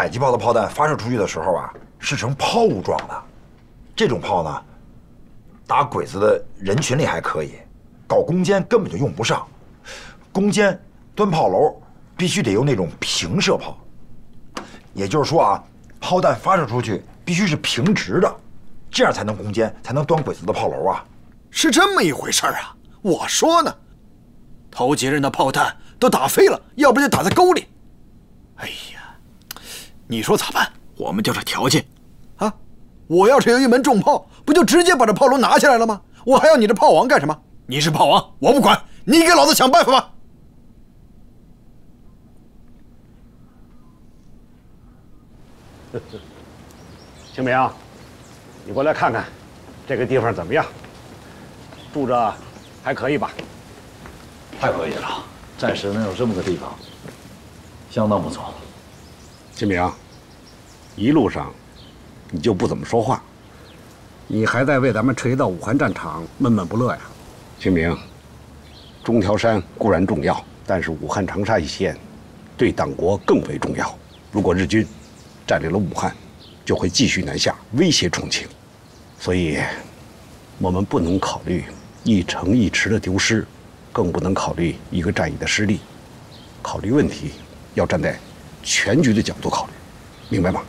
迫击炮的炮弹发射出去的时候啊，是呈抛物状的。这种炮呢，打鬼子的人群里还可以，搞攻坚根本就用不上。攻坚端炮楼必须得用那种平射炮，也就是说啊，炮弹发射出去必须是平直的，这样才能攻坚，才能端鬼子的炮楼啊。是这么一回事啊！我说呢，头几任的炮弹都打飞了，要不就打在沟里。哎呀，你说咋办？我们就这条件，啊，我要是有一门重炮，不就直接把这炮楼拿下来了吗？我还要你这炮王干什么？你是炮王，我不管，你给老子想办法吧。清明，你过来看看，这个地方怎么样？住着还可以吧？太可以了，暂时能有这么个地方，相当不错。清明，一路上你就不怎么说话，你还在为咱们撤离到武汉战场闷闷不乐呀？清明，中条山固然重要，但是武汉、长沙一线对党国更为重要。如果日军占领了武汉，就会继续南下威胁重庆，所以我们不能考虑。一城一池的丢失，更不能考虑一个战役的失利。考虑问题要站在全局的角度考虑，明白吗？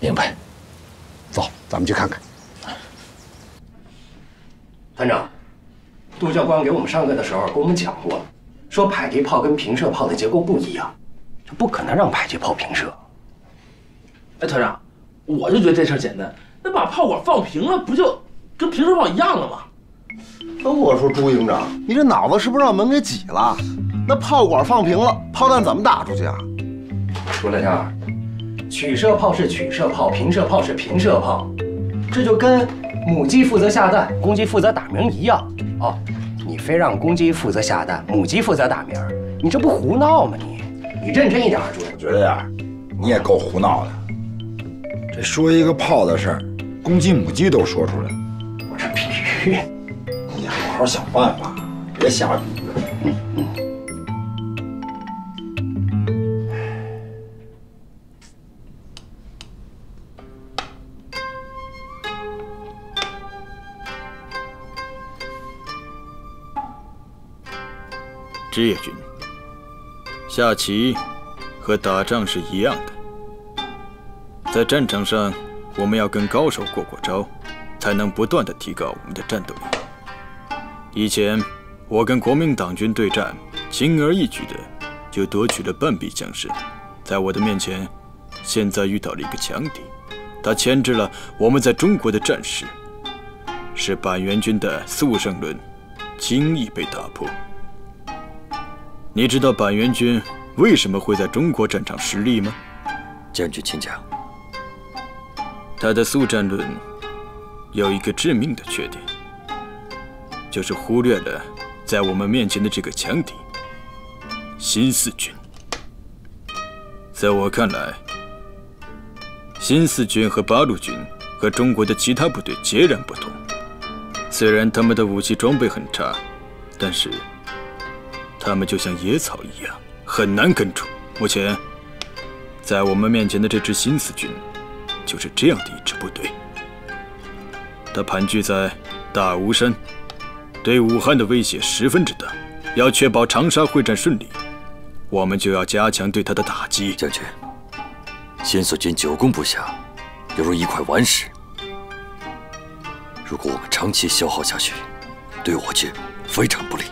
明白。走，咱们去看看。团长，杜教官给我们上课的时候跟我们讲过，说迫击炮跟平射炮的结构不一样，这不可能让迫击炮平射。哎，团长，我就觉得这事儿简单，那把炮管放平了，不就跟平射炮一样了吗？那我说朱营长，你这脑子是不是让门给挤了？那炮管放平了，炮弹怎么打出去啊？朱大天，曲射炮是取射炮，平射炮是平射炮，这就跟母鸡负责下蛋，公鸡负责打鸣一样。哦，你非让公鸡负责下蛋，母鸡负责打鸣，你这不胡闹吗？你，你认真一点，朱。我觉得呀，你也够胡闹的。这说一个炮的事儿，公鸡母鸡都说出来了。我这必须。好好想办法，别瞎比。职业军，下棋和打仗是一样的，在战场上，我们要跟高手过过招，才能不断的提高我们的战斗力。以前我跟国民党军对战，轻而易举的就夺取了半壁江山。在我的面前，现在遇到了一个强敌，他牵制了我们在中国的战事，使板垣军的速胜论轻易被打破。你知道板垣军为什么会在中国战场失利吗？将军，请讲。他的速战论有一个致命的缺点。就是忽略了在我们面前的这个强敌——新四军。在我看来，新四军和八路军和中国的其他部队截然不同。虽然他们的武器装备很差，但是他们就像野草一样，很难根除。目前，在我们面前的这支新四军，就是这样的一支部队。它盘踞在大吴山。对武汉的威胁十分之大，要确保长沙会战顺利，我们就要加强对他的打击。将军，新四军久攻不下，犹如一块顽石。如果我们长期消耗下去，对我军非常不利。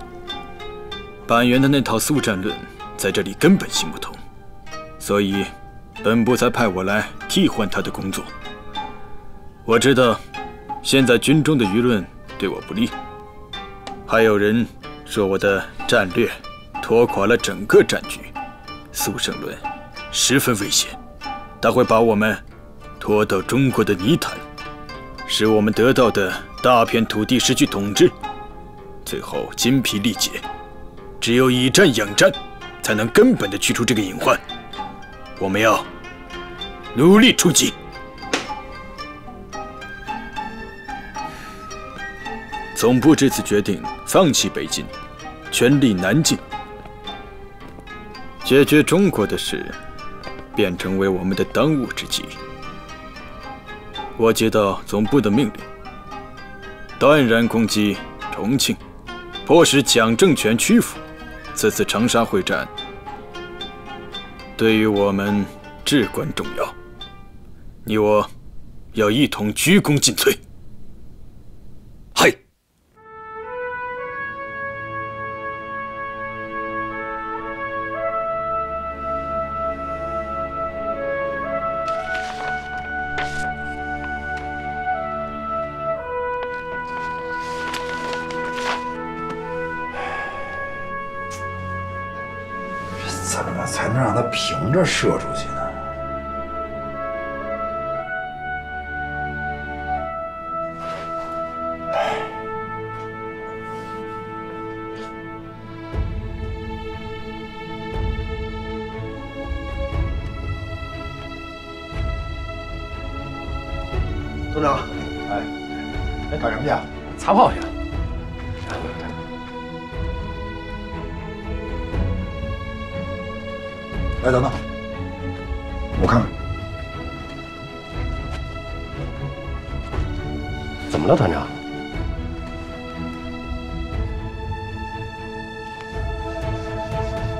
板垣的那套速战论在这里根本行不通，所以本部才派我来替换他的工作。我知道，现在军中的舆论对我不利。还有人说我的战略拖垮了整个战局，速胜论十分危险，他会把我们拖到中国的泥潭，使我们得到的大片土地失去统治，最后筋疲力竭。只有以战养战，才能根本的去除这个隐患。我们要努力出击。总部这次决定放弃北进，全力南进，解决中国的事，便成为我们的当务之急。我接到总部的命令，断然攻击重庆，迫使蒋政权屈服。此次长沙会战对于我们至关重要，你我要一同鞠躬尽瘁。这射出去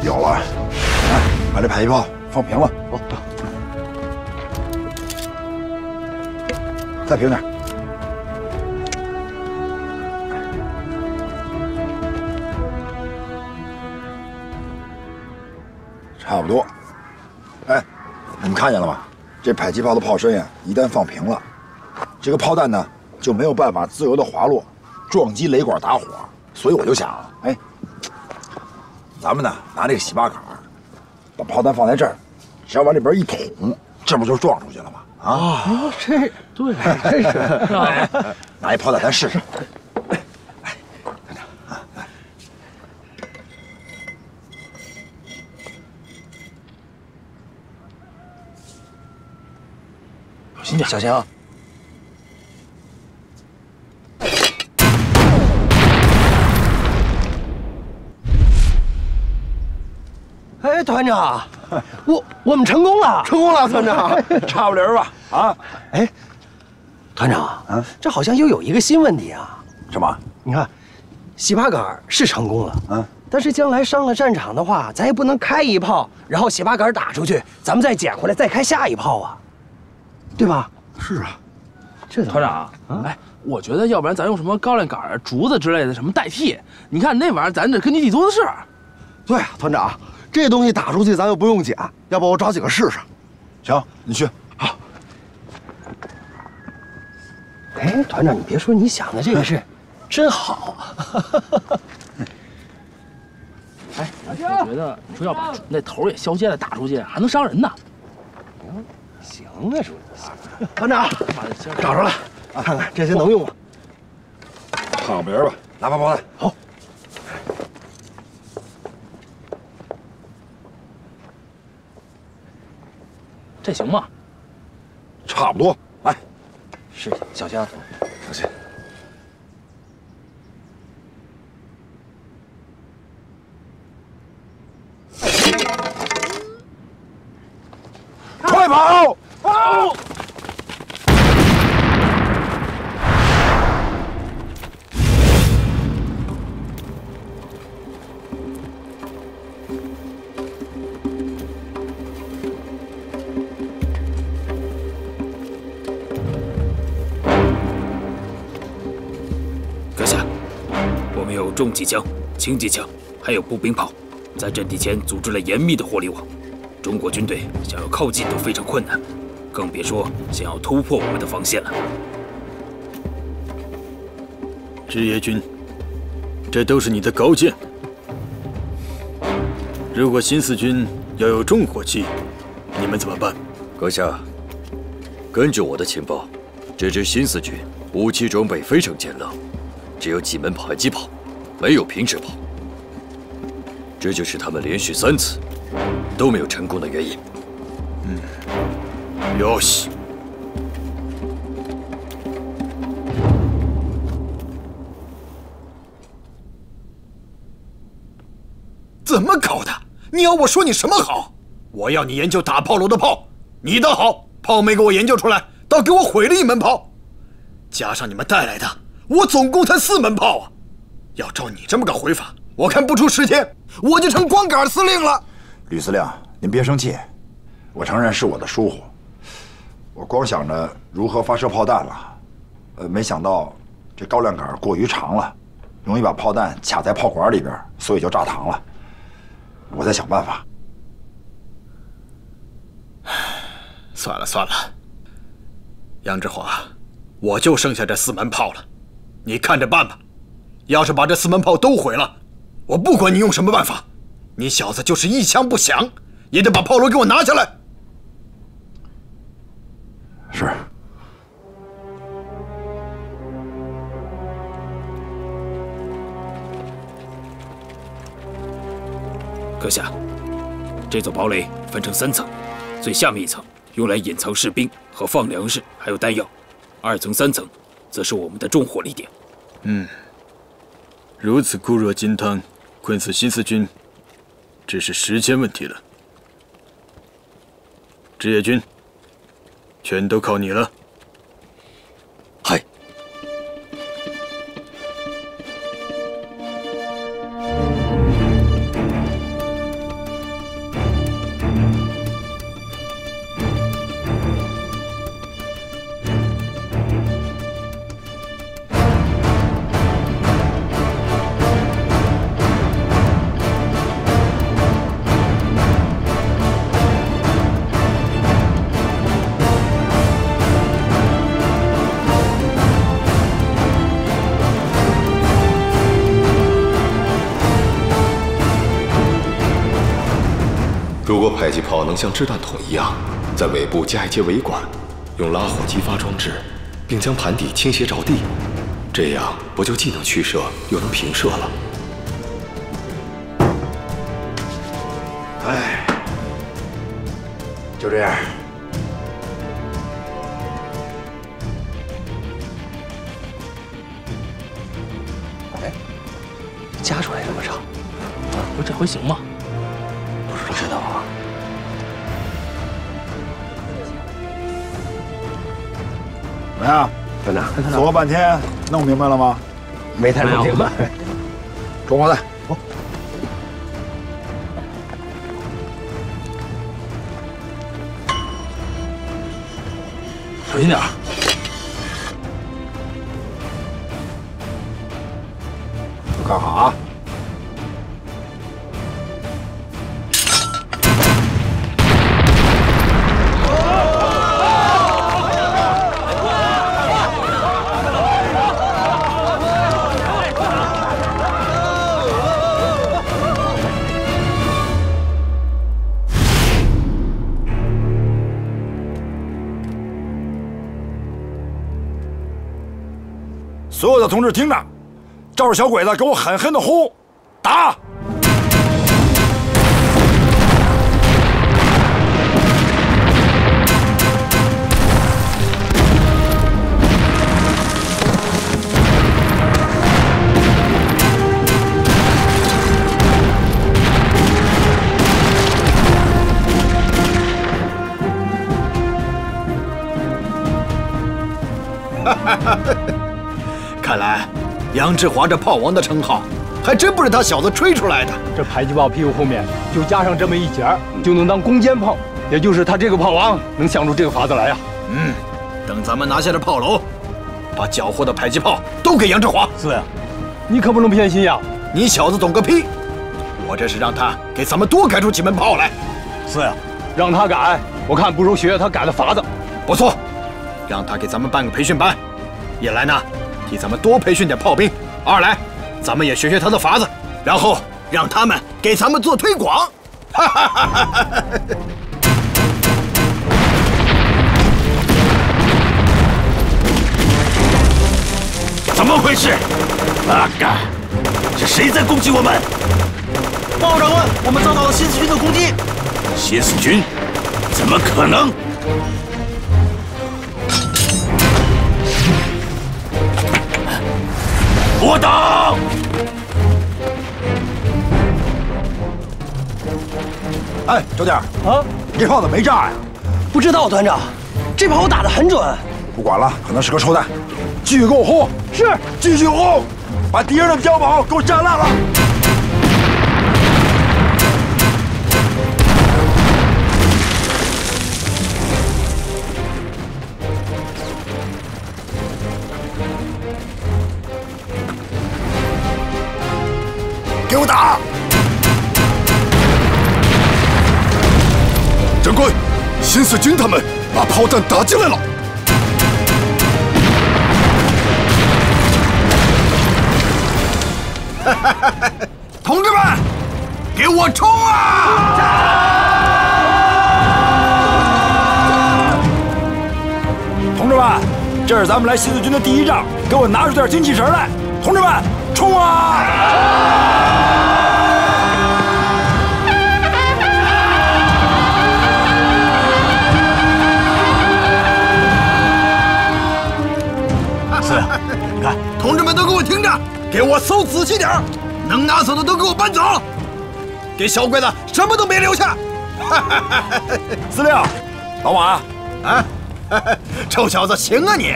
有了，来，把这迫击炮放平了。走，再平点。差不多。哎，你们看见了吗？这迫击炮的炮身呀，一旦放平了，这个炮弹呢就没有办法自由的滑落，撞击雷管打火。所以我就想，哎，咱们呢拿这个洗把杆，把炮弹放在这儿，只要往里边一捅，这不就撞出去了吗？啊，这对，这是。拿一炮弹咱试试。小心点，小心啊！哎，团长，我我们成功了，成功了，团长，差不离儿吧？啊，哎，团长，啊，这好像又有一个新问题啊！什么？你看，洗把杆是成功了，嗯，但是将来上了战场的话，咱也不能开一炮，然后洗把杆打出去，咱们再捡回来再开下一炮啊，对吧？是啊，这团长，哎，我觉得要不然咱用什么高粱杆、竹子之类的什么代替？你看那玩意儿，咱这根据地多的是。对啊，团长，这东西打出去咱又不用捡，要不我找几个试试？行，你去。好。哎，团长，你别说，你想的这个是真好。哎，我觉得你说要把那头也削尖了打出去，还能伤人呢。行啊，叔，团长，找着了，看看这些能用吗？好不离儿吧，拿把炮弹。好。这行吗？差不多，来，是，小心啊，小心。快跑！跑！重机枪、轻机枪，还有步兵炮，在阵地前组织了严密的火力网。中国军队想要靠近都非常困难，更别说想要突破我们的防线了。职业军，这都是你的高见。如果新四军要有重火器，你们怎么办？阁下，根据我的情报，这支新四军武器装备非常简陋，只有几门迫击炮，没有平射炮。这就是他们连续三次都没有成功的原因。嗯，よし。怎么搞的？你要我说你什么好？我要你研究打炮楼的炮，你倒好，炮没给我研究出来，倒给我毁了一门炮。加上你们带来的，我总共才四门炮啊！要照你这么个回法，我看不出十天，我就成光杆司令了。吕司令，您别生气，我承认是我的疏忽。我光想着如何发射炮弹了，呃，没想到这高粱杆过于长了，容易把炮弹卡在炮管里边，所以就炸膛了。我在想办法。算了算了，杨志华，我就剩下这四门炮了，你看着办吧。要是把这四门炮都毁了，我不管你用什么办法，你小子就是一枪不响，也得把炮楼给我拿下来。是。阁下，这座堡垒分成三层，最下面一层用来隐藏士兵和放粮食还有弹药，二层、三层则是我们的重火力点。嗯，如此固若金汤，困死新四军，只是时间问题了。职业军，全都靠你了。嗨。能像掷弹筒一样，在尾部加一节尾管，用拉火激发装置，并将盘底倾斜着地，这样不就既能驱射又能平射了？哎，就这样。哎，加出来这么长，不这回行吗？么样，团长？说了半天，弄明白了吗？没太弄明白。中火弹。小心点儿。看好啊！同志听着，照着小鬼子给我狠狠的轰，打！杨志华这炮王的称号，还真不是他小子吹出来的。这迫击炮屁股后面就加上这么一节，就能当攻坚炮，也就是他这个炮王能想出这个法子来呀。嗯，等咱们拿下了炮楼，把缴获的迫击炮都给杨志华。是呀，你可不能偏心呀！你小子懂个屁！我这是让他给咱们多改出几门炮来。是呀，让他改，我看不如学学他改的法子。不错，让他给咱们办个培训班，一来呢，替咱们多培训点炮兵；二来，咱们也学学他的法子，然后让他们给咱们做推广。哈哈哈哈哈！怎么回事？阿干，是谁在攻击我们？报告长官，我们遭到了新四军的攻击。新四军？怎么可能？我等！哎，周弟啊，你这炮怎么没炸呀？不知道，团长，这炮我打得很准。不管了，可能是个臭弹，继续给我轰！是，继续轰，把敌人的碉堡给我炸烂了！官，新四军他们把炮弹打进来了。同志们，给我冲啊！同志们，这是咱们来新四军的第一仗，给我拿出点精气神来！同志们，冲啊！听着，给我搜仔细点能拿走的都给我搬走，给小鬼子什么都别留下。司令，老马，啊，臭小子，行啊你，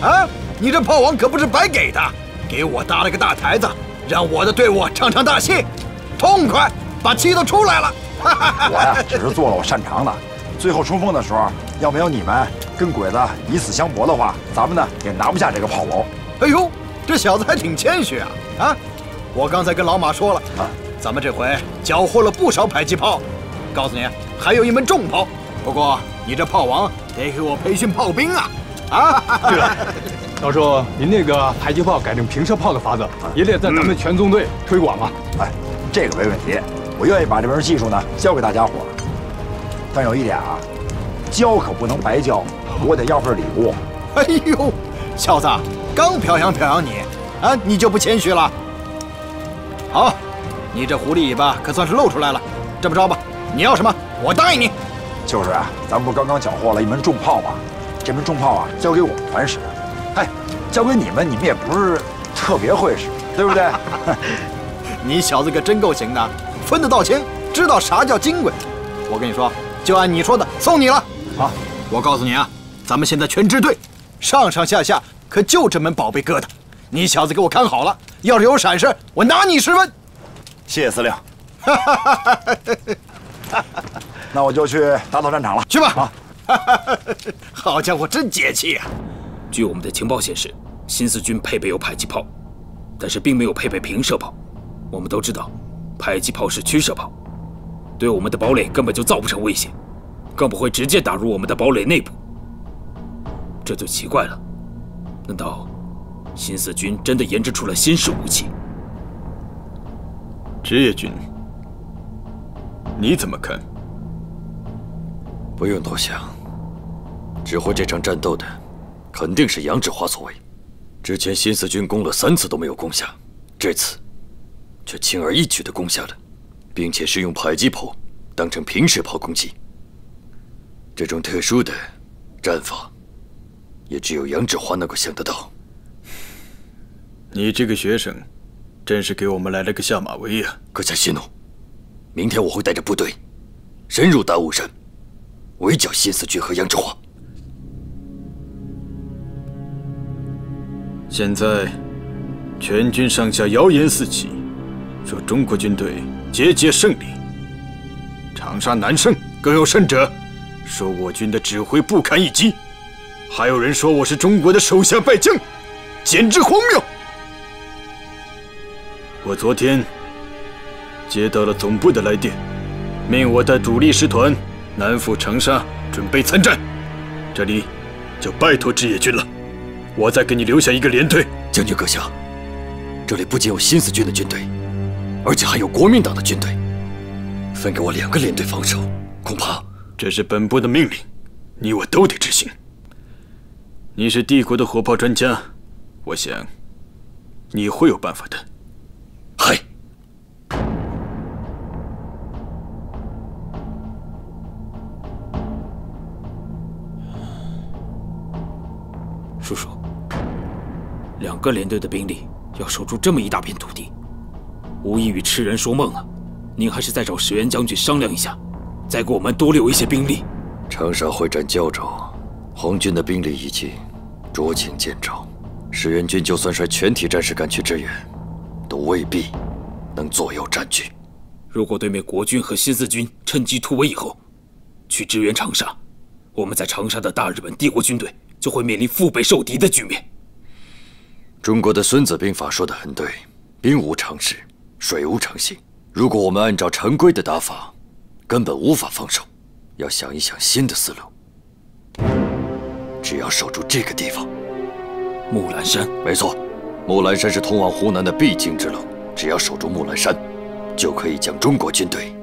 啊，你这炮王可不是白给的，给我搭了个大台子，让我的队伍唱唱大戏，痛快，把气都出来了。我呀，只是做了我擅长的，最后冲锋的时候，要没有你们跟鬼子以死相搏的话，咱们呢也拿不下这个炮楼。哎呦，这小子还挺谦虚啊！啊，我刚才跟老马说了，啊，咱们这回缴获了不少迫击炮，告诉你，还有一门重炮。不过你这炮王得给我培训炮兵啊！啊，对了，到时候您那个迫击炮改成平射炮的法子，也得在咱们全纵队推广啊。哎，这个没问题，我愿意把这门技术呢教给大家伙。但有一点啊，教可不能白教，我得要份礼物。哎呦，小子，刚表扬表扬你，啊，你就不谦虚了？好，你这狐狸尾巴可算是露出来了。这么着吧，你要什么，我答应你。就是啊，咱们不刚刚缴获了一门重炮吗？这门重炮啊，交给我们团使。哎，交给你们，你们也不是特别会使，对不对？你小子可真够行的，分得到清，知道啥叫金贵。我跟你说，就按你说的，送你了。好，我告诉你啊，咱们现在全支队，上上下下可就这门宝贝疙瘩，你小子给我看好了，要是有闪失，我拿你十分。谢谢司令。那我就去打扫战场了，去吧。好，好家伙，真解气啊！据我们的情报显示，新四军配备有迫击炮，但是并没有配备平射炮。我们都知道，迫击炮是驱射炮，对我们的堡垒根本就造不成威胁，更不会直接打入我们的堡垒内部。这就奇怪了，难道新四军真的研制出了新式武器？职业军，你怎么看？不用多想，指挥这场战斗的肯定是杨志华所为。之前新四军攻了三次都没有攻下，这次却轻而易举的攻下了，并且是用迫击炮当成平射炮攻击。这种特殊的战法，也只有杨志华能够想得到。你这个学生，真是给我们来了个下马威呀！阁下息怒，明天我会带着部队深入大雾山。围剿新四军和杨志华。现在，全军上下谣言四起，说中国军队节节胜利，长沙难胜。更有甚者，说我军的指挥不堪一击，还有人说我是中国的手下败将，简直荒谬。我昨天接到了总部的来电，命我带主力师团。南赴长沙，准备参战，这里就拜托志野军了。我再给你留下一个连队。将军阁下，这里不仅有新四军的军队，而且还有国民党的军队，分给我两个连队防守，恐怕这是本部的命令，你我都得执行。你是帝国的火炮专家，我想你会有办法的。嗨。叔叔，两个连队的兵力要守住这么一大片土地，无异于痴人说梦啊！您还是再找石原将军商量一下。再给我们多留一些兵力。长沙会战胶州，皇军的兵力已经捉襟见肘，石原军就算率全体战士赶去支援，都未必能左右战局。如果对面国军和新四军趁机突围以后，去支援长沙，我们在长沙的大日本帝国军队就会面临腹背受敌的局面。中国的《孙子兵法》说得很对：“兵无常势，水无常形。”如果我们按照常规的打法，根本无法防守。要想一想新的思路。只要守住这个地方，木兰山。没错，木兰山是通往湖南的必经之路。只要守住木兰山。就可以将中国军队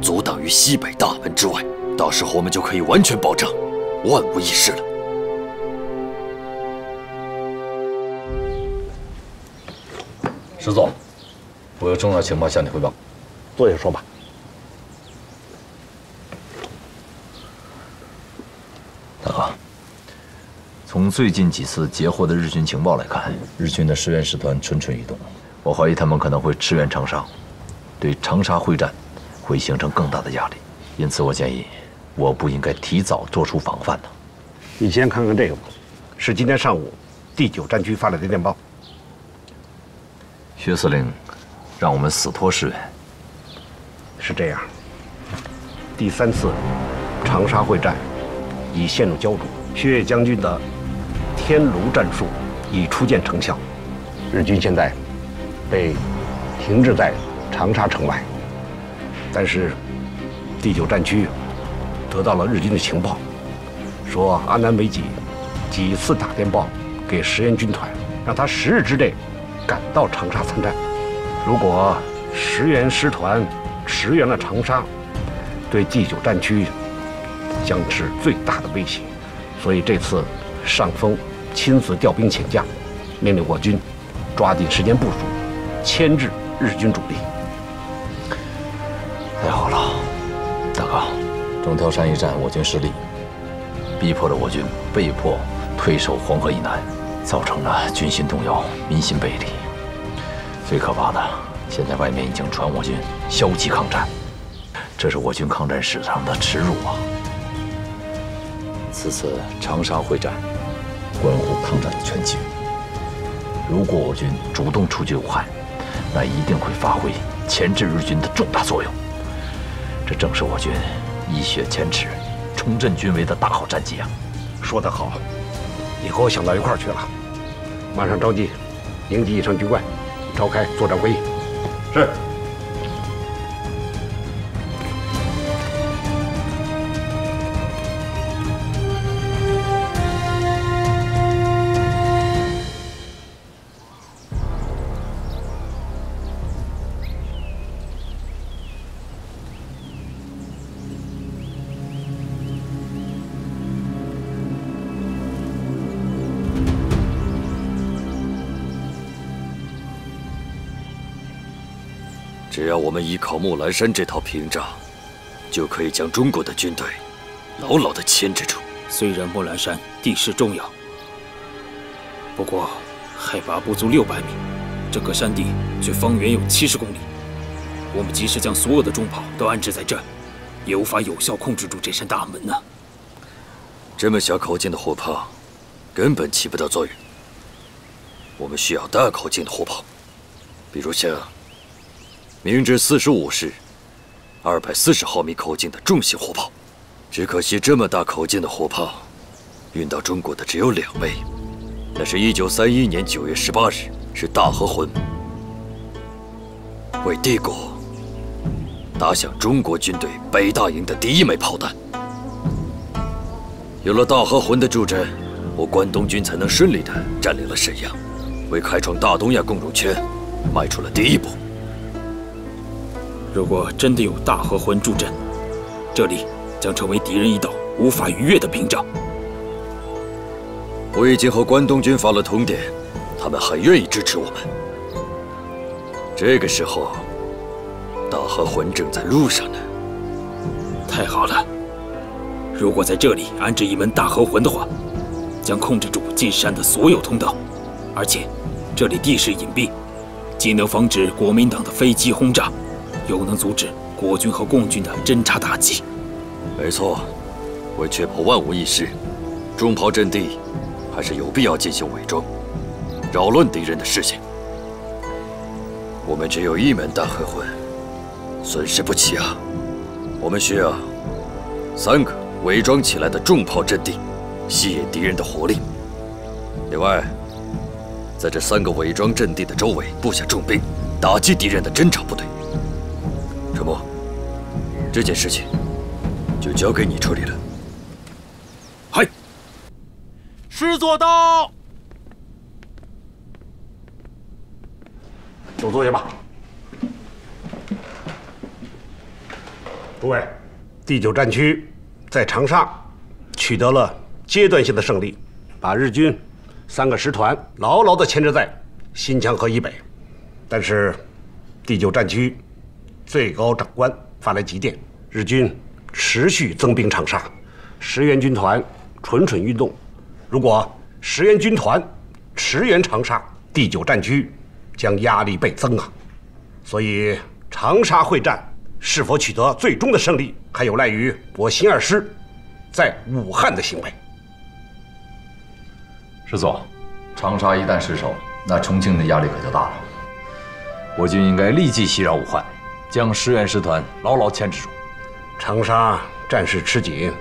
阻挡于西北大门之外，到时候我们就可以完全保障，万无一失了。石总，我有重要情报向你汇报。坐下说吧。从最近几次截获的日军情报来看，日军的石原师团蠢蠢欲动，我怀疑他们可能会驰援长沙。对长沙会战会形成更大的压力，因此我建议，我不应该提早做出防范呢。你先看看这个吧，是今天上午第九战区发来的电报。薛司令让我们死拖支援。是这样，第三次长沙会战已陷入焦灼，薛岳将军的天炉战术已初见成效，日军现在被停滞在。长沙城外，但是第九战区得到了日军的情报，说阿南惟几几次打电报给石原军团，让他十日之内赶到长沙参战。如果石原师团驰援了长沙，对第九战区将是最大的威胁。所以这次上峰亲自调兵遣将，命令我军抓紧时间部署，牵制日军主力。太好了，大哥，中条山一战我军失利，逼迫了我军被迫退守黄河以南，造成了军心动摇、民心背离。最可怕的，现在外面已经传我军消极抗战，这是我军抗战史上的耻辱啊！此次长沙会战关乎抗战的全局，如果我军主动出击武汉，那一定会发挥钳制日军的重大作用。这正是我军一雪前耻、重振军威的大好战机啊！说得好，你和我想到一块儿去了。马上召集营级以上军官，召开作战会议。是。只要我们依靠木兰山这套屏障，就可以将中国的军队牢牢地牵制住。虽然木兰山地势重要，不过海拔不足六百米，整个山地却方圆有七十公里。我们即使将所有的重炮都安置在这，也无法有效控制住这扇大门呢。这么小口径的火炮，根本起不到作用。我们需要大口径的火炮，比如像……明治四十五式，二百四十毫米口径的重型火炮，只可惜这么大口径的火炮，运到中国的只有两枚。那是一九三一年九月十八日，是大和魂为帝国打响中国军队北大营的第一枚炮弹。有了大和魂的助阵，我关东军才能顺利地占领了沈阳，为开创大东亚共荣圈迈出了第一步。如果真的有大和魂助阵，这里将成为敌人一道无法逾越的屏障。我已经和关东军发了通电，他们很愿意支持我们。这个时候，大和魂正在路上呢。太好了！如果在这里安置一门大和魂的话，将控制住进山的所有通道，而且这里地势隐蔽，既能防止国民党的飞机轰炸。又能阻止国军和共军的侦察打击，没错，为确保万无一失，重炮阵地还是有必要进行伪装，扰乱敌人的视线。我们只有一门大黑魂，损失不起啊！我们需要三个伪装起来的重炮阵地，吸引敌人的火力。另外，在这三个伪装阵地的周围布下重兵，打击敌人的侦察部队。这件事情就交给你处理了。嗨，师座到。都坐下吧。诸位，第九战区在长沙取得了阶段性的胜利，把日军三个师团牢牢地牵制在新墙河以北。但是，第九战区最高长官发来急电，日军持续增兵长沙，石原军团蠢蠢欲动。如果石原军团驰援长沙，第九战区。将压力倍增啊！所以长沙会战是否取得最终的胜利，还有赖于我新二师在武汉的行为。师座，长沙一旦失守，那重庆的压力可就大了。我军应该立即袭扰武汉，将石原师团牢牢牵制住。长沙战事吃紧，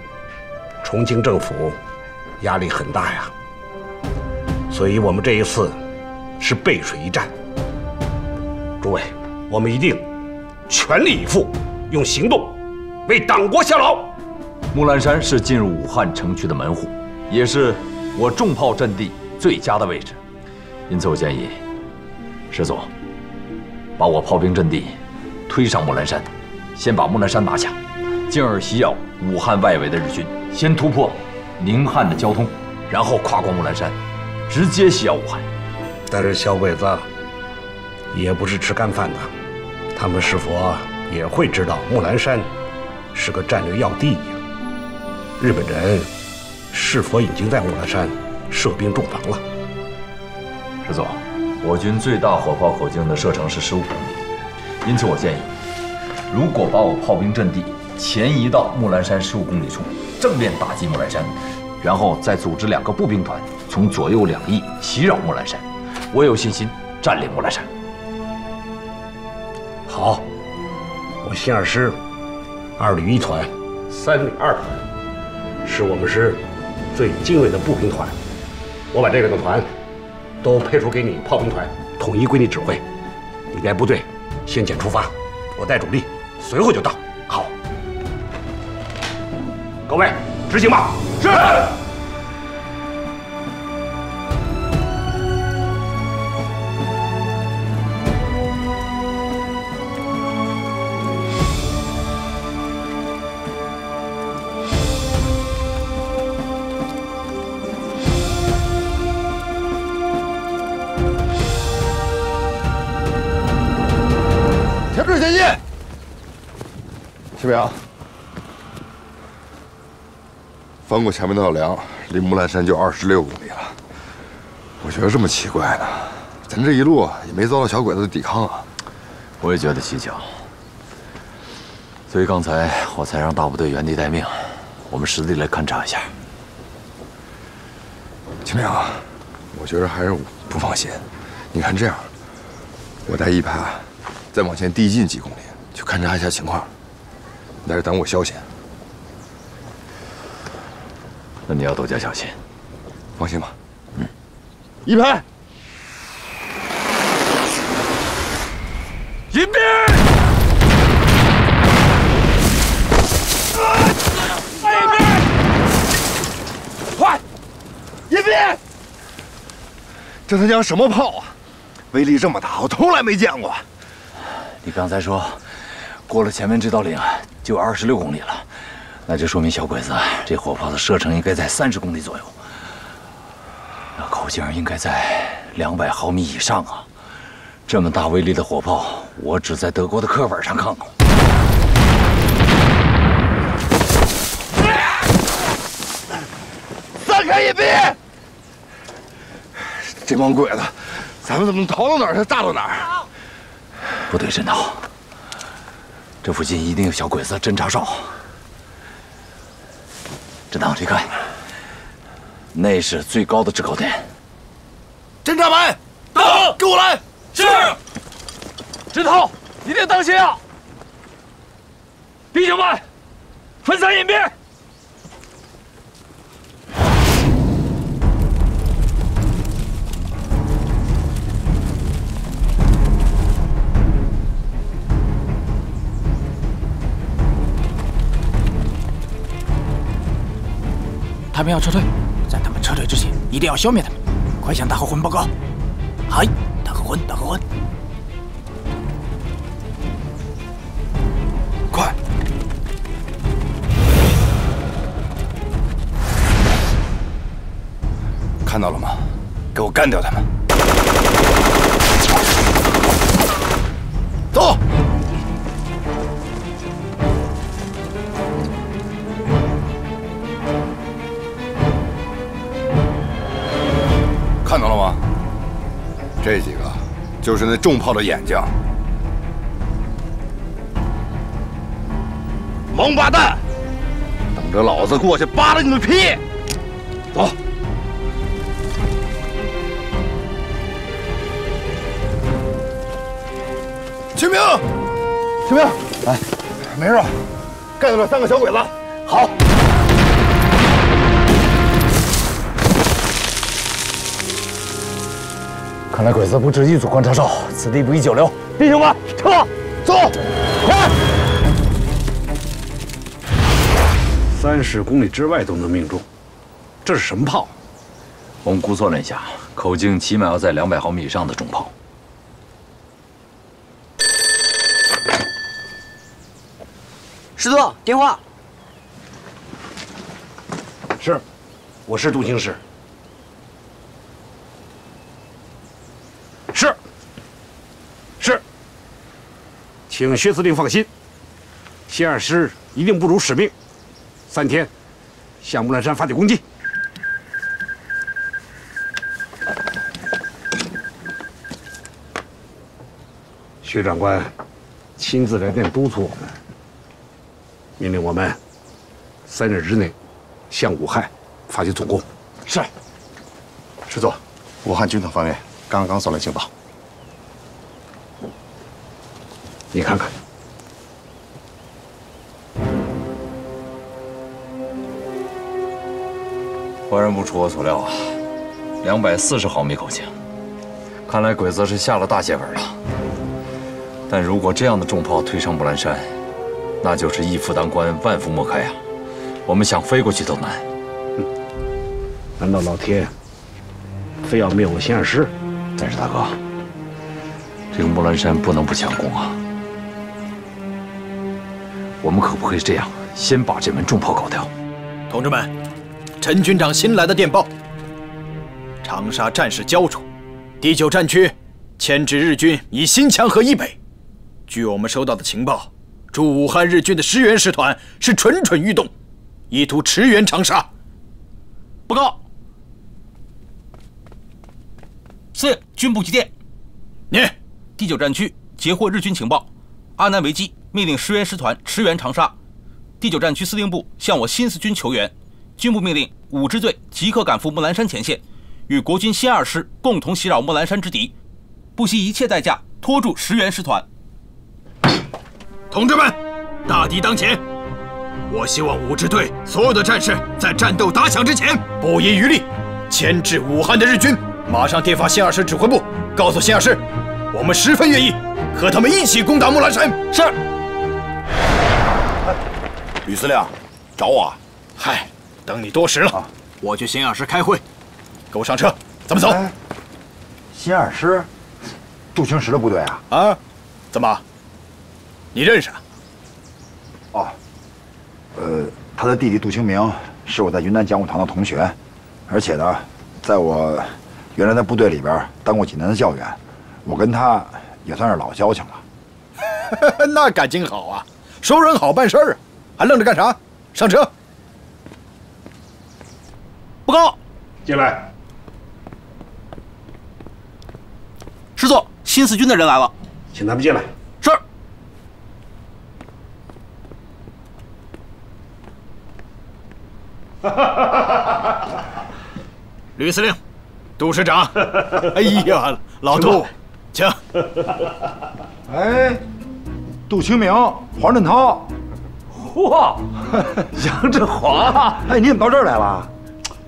重庆政府压力很大呀。所以我们这一次是背水一战。诸位，我们一定全力以赴，用行动为党国效劳。木兰山是进入武汉城区的门户，也是我重炮阵地最佳的位置，因此我建议师祖把我炮兵阵地推上木兰山，先把木兰山拿下，进而袭扰武汉外围的日军，先突破宁汉的交通，然后跨过木兰山，直接袭扰武汉。但是小鬼子。也不是吃干饭的，他们是否也会知道木兰山是个战略要地呀？日本人是否已经在木兰山设兵驻防了？师座，我军最大火炮口径的射程是十五公里，因此我建议，如果把我炮兵阵地前移到木兰山十五公里处，正面打击木兰山，然后再组织两个步兵团从左右两翼袭扰木兰山，我有信心占领木兰山。好，我新二师二旅一团、三旅二团是我们师最精锐的步兵团，我把这两个团都配属给你炮兵团，统一归你指挥。你带部队先遣出发，我带主力随后就到。好，各位执行吧。是。启明，翻过前面那道梁，离木兰山就二十六公里了。我觉得这么奇怪呢，咱这一路也没遭到小鬼子的抵抗啊。我也觉得蹊跷，所以刚才我才让大部队原地待命，我们实地来勘察一下。秦明，我觉得还是不放心。你看这样，我带一排再往前递进几公里，去勘察一下情况。你在这等我消息。那你要多加小心。放心吧。嗯。一排。迎宾。迎宾。快！迎宾。这他娘什么炮啊？威力这么大，我从来没见过。你刚才说，过了前面这道岭。就二十六公里了，那就说明小鬼子这火炮的射程应该在三十公里左右，那口径应该在两百毫米以上啊！这么大威力的火炮，我只在德国的课本上看过。散开一逼！这帮鬼子，咱们怎么逃到哪儿就炸到哪儿？部队真逃。这附近一定有小鬼子侦察哨，支涛，离开，那是最高的制高点。侦察排，到，跟我来。是。支涛，一定当心啊！弟兄们，分散隐蔽。他们要撤退，在他们撤退之前，一定要消灭他们。快向大和魂报告！嗨，大和魂，大和魂，快！看到了吗？给我干掉他们！就是那重炮的眼睛。王八蛋，等着老子过去扒了你们皮！走。清明，清明，哎，没事，干掉了三个小鬼子。好。看来鬼子不止一组观察哨，此地不宜久留。弟兄们，撤，走，快！三十公里之外都能命中，这是什么炮？我们估算了一下，口径起码要在两百毫米以上的重炮。师座，电话。是，我是杜兴师。是，是，请薛司令放心，新二师一定不辱使命，三天向木兰山发起攻击。薛长官亲自来电督促我们，命令我们三日之内向武汉发起总攻。是，师座，武汉军统方面。刚刚送来情报，你看看，果然不出我所料啊！两百四十毫米口径，看来鬼子是下了大血本了。但如果这样的重炮推上木兰山，那就是一夫当关，万夫莫开啊！我们想飞过去都难。难道老天非要灭我新二师？但是大哥，这个木兰山不能不强攻啊！我们可不可以这样，先把这门重炮搞掉？同志们，陈军长新来的电报：长沙战事焦灼，第九战区牵制日军以新墙河以北。据我们收到的情报，驻武汉日军的师援师团是蠢蠢欲动，意图驰援长沙。报告。司令，军部急电，你：第九战区截获日军情报，阿南维基，命令石原师团驰援长沙。第九战区司令部向我新四军求援，军部命令五支队即刻赶赴木兰山前线，与国军新二师共同袭扰木兰山之敌，不惜一切代价拖住石原师团。同志们，大敌当前，我希望五支队所有的战士在战斗打响之前，不遗余力牵制武汉的日军。马上电发新二师指挥部，告诉新二师，我们十分愿意和他们一起攻打木兰山。是。吕司令，找我？嗨，等你多时了。我去新二师开会，给我上车，咱们走。新二师，杜青石的部队啊？啊？怎么？你认识？哦，呃，他的弟弟杜清明是我在云南讲武堂的同学，而且呢，在我。原来在部队里边当过几年的教员，我跟他也算是老交情了。那感情好啊，熟人好办事儿啊，还愣着干啥？上车。报告，进来。师座，新四军的人来了，请他们进来。是。吕司令，杜师长，哎呀，老杜，请。哎，杜清明、黄振涛，嚯，杨振华，哎，你怎么到这儿来了？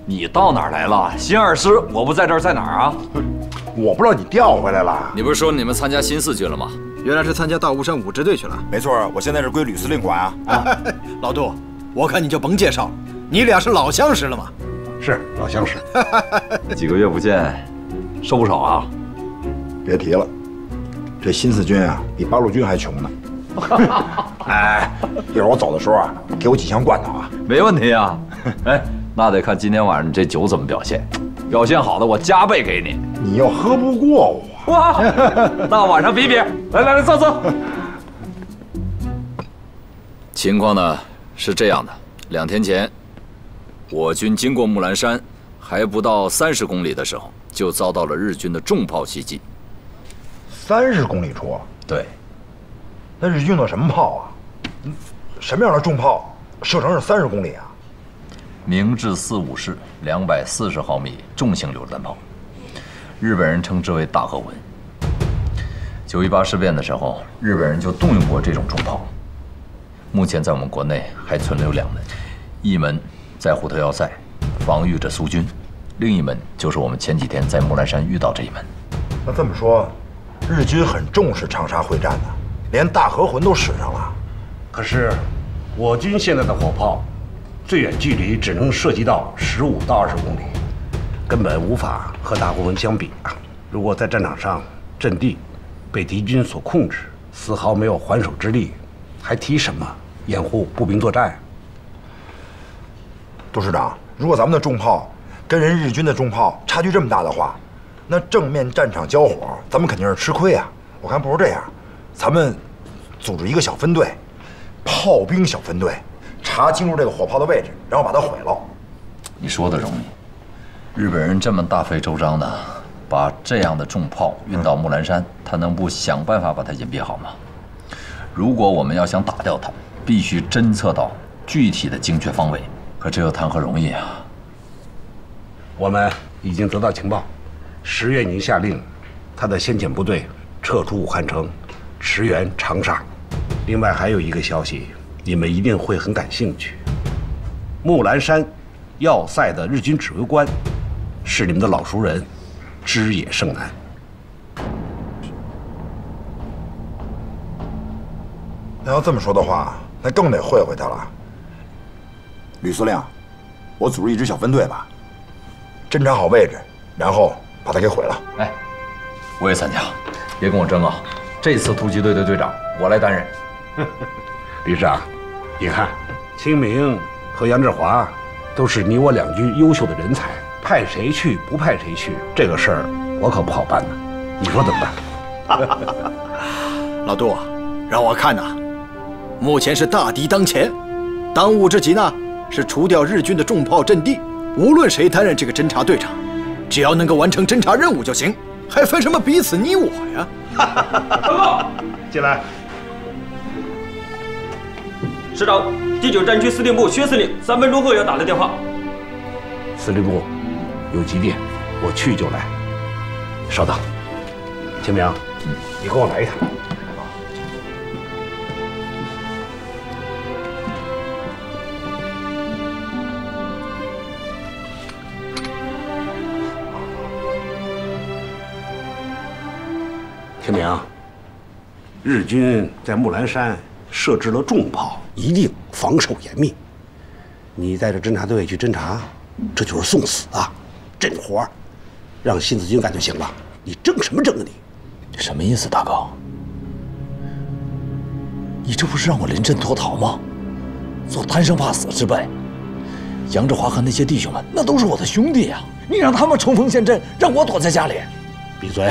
你到哪儿来了？新二师，我不在这儿，在哪儿啊？我不知道你调回来了。你不是说你们参加新四军了吗？原来是参加大雾山五支队去了。没错，我现在是归吕司令管啊。啊，老杜，我看你就甭介绍了，你俩是老相识了吗？是老相识。几个月不见，瘦不少啊？别提了，这新四军啊，比八路军还穷呢。哎，一会儿我走的时候啊，给我几箱罐头啊。没问题啊。哎。那得看今天晚上这酒怎么表现，表现好的我加倍给你。你又喝不过我，哇！那晚上比比，来来来，坐坐。情况呢是这样的，两天前，我军经过木兰山，还不到三十公里的时候，就遭到了日军的重炮袭击。三十公里处？对。那日军用的什么炮啊？什么样的重炮射程是三十公里啊？明治四五式两百四十毫米重型榴弹炮，日本人称之为大和文。九一八事变的时候，日本人就动用过这种重炮。目前在我们国内还存留两门，一门在虎头要塞，防御着苏军；另一门就是我们前几天在木兰山遇到这一门。那这么说，日军很重视长沙会战呢，连大和魂都使上了。可是，我军现在的火炮。最远距离只能涉及到十五到二十公里，根本无法和大和魂相比啊！如果在战场上阵地被敌军所控制，丝毫没有还手之力，还提什么掩护步兵作战？杜师长，如果咱们的重炮跟人日军的重炮差距这么大的话，那正面战场交火，咱们肯定是吃亏啊！我看不如这样，咱们组织一个小分队，炮兵小分队。查清楚这个火炮的位置，然后把它毁了。你说的容易，日本人这么大费周章的把这样的重炮运到木兰山，他能不想办法把它隐蔽好吗？如果我们要想打掉它，必须侦测到具体的精确方位，可这又谈何容易啊！我们已经得到情报，石月宁下令他的先遣部队撤出武汉城，驰援长沙。另外还有一个消息。你们一定会很感兴趣。木兰山要塞的日军指挥官是你们的老熟人，知野胜男。那要这么说的话，那更得会会他了。吕司令，我组织一支小分队吧，侦查好位置，然后把他给毁了。哎，我也参加，别跟我争啊！这次突击队的队长我来担任。李市长。你看，清明和杨志华都是你我两军优秀的人才，派谁去不派谁去，这个事儿我可不好办呢。你说怎么办？老杜，让我看呐，目前是大敌当前，当务之急呢是除掉日军的重炮阵地。无论谁担任这个侦察队长，只要能够完成侦察任务就行，还分什么彼此你我呀？报告，进来。师长，第九战区司令部薛司令三分钟后要打来电话。司令部有急电，我去就来。稍等，清明，你跟我来一趟。清明，日军在木兰山。设置了重炮，一定防守严密。你带着侦察队去侦察，这就是送死啊！这活儿让新四军干就行了。你争什么争啊你？什么意思，大哥？你这不是让我临阵脱逃吗？做贪生怕死之辈。杨志华和那些弟兄们，那都是我的兄弟呀！你让他们冲锋陷阵，让我躲在家里？闭嘴！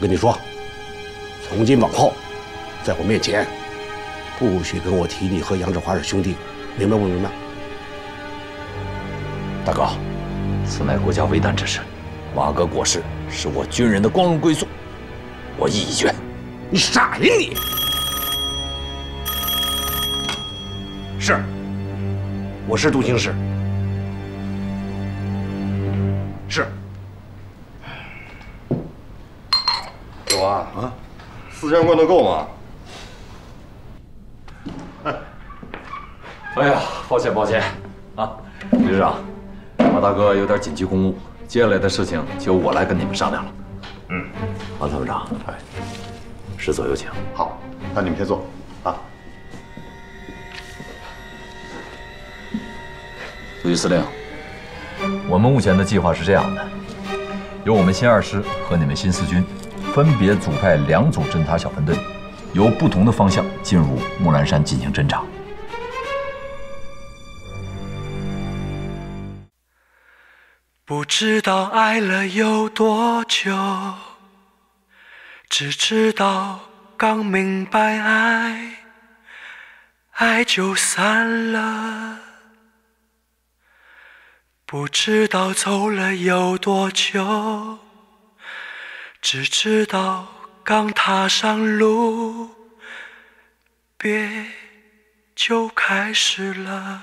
我跟你说，从今往后。在我面前，不许跟我提你和杨志华是兄弟，明白不明白？大哥，此乃国家危难之时，马哥过世是我军人的光荣归宿，我义已决。你傻呀你！是，我是杜兴师。是。有啊啊，四千罐头够吗？哎呀，抱歉抱歉，啊，李市长，马大哥有点紧急公务，接下来的事情就由我来跟你们商量了。嗯，王参谋长，哎，师座有请。好，那你们先坐啊。苏局司令，我们目前的计划是这样的：由我们新二师和你们新四军分别组派两组侦察小分队，由不同的方向进入木兰山进行侦查。不知道爱了有多久，只知道刚明白爱，爱就散了。不知道走了有多久，只知道刚踏上路别就开始了。